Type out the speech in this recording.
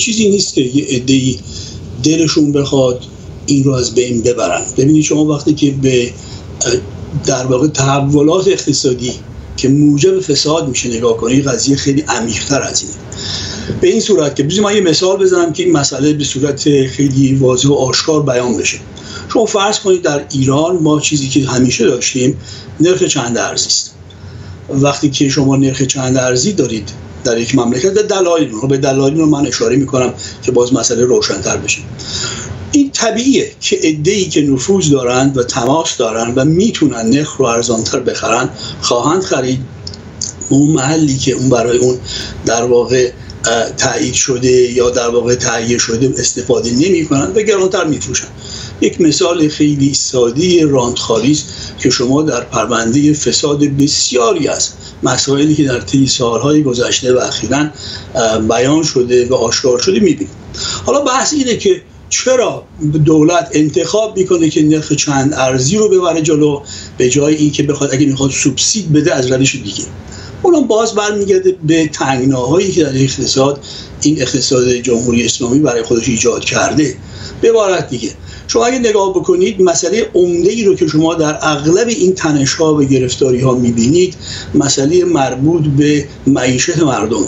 چیزی نیست که یه عده‌ای دلشون بخواد این رو از بین ببرن. ببینید شما وقتی که به در واقع تحولات اقتصادی که موجب فساد میشه نگاه کنید قضیه خیلی عمیق‌تر از اینه به این صورت که بزنید من یه مثال بزنم که این مسئله به صورت خیلی واضح و آشکار بیان بشه. شما فرض کنید در ایران ما چیزی که همیشه داشتیم نرخ چند ارزی است. وقتی که شما نرخ چند ارزی دارید در یک مملکت. دلایل رو به دلایل رو من اشاره می‌کنم که باز مسئله روشنتر بشه. این طبیعیه که ای که نفوذ دارند و تماس دارند و می‌تونن نرخ رو ارزانتر بخرن خواهند خرید. اون محلی که اون برای اون در واقع تایید شده یا در واقع تهیه شده استفاده نمی کنند و گرانتر میفروشن یک مثال خیلی ساده راندخاری است که شما در پرونده فساد بسیاری از مسائلی که در طی سالهای گذشته و اخیرا بیان شده و آشکار شده می‌بینید. حالا بحث اینه که چرا دولت انتخاب می‌کنه که نرخ چند ارزی رو ببره جلو به جای اینکه بخواد اگه می‌خواد سوبسید بده از روش دیگه. اونم باز برمیگرده به تنگناهایی که در اقتصاد این اقتصاد جمهوری اسلامی برای خودش ایجاد کرده. به عبارت دیگه شما اگه نگاه بکنید مسئله عمده ای رو که شما در اغلب این تنش ها و گرفتاری ها می‌بینید مسئله مربوط به معیشت مردم.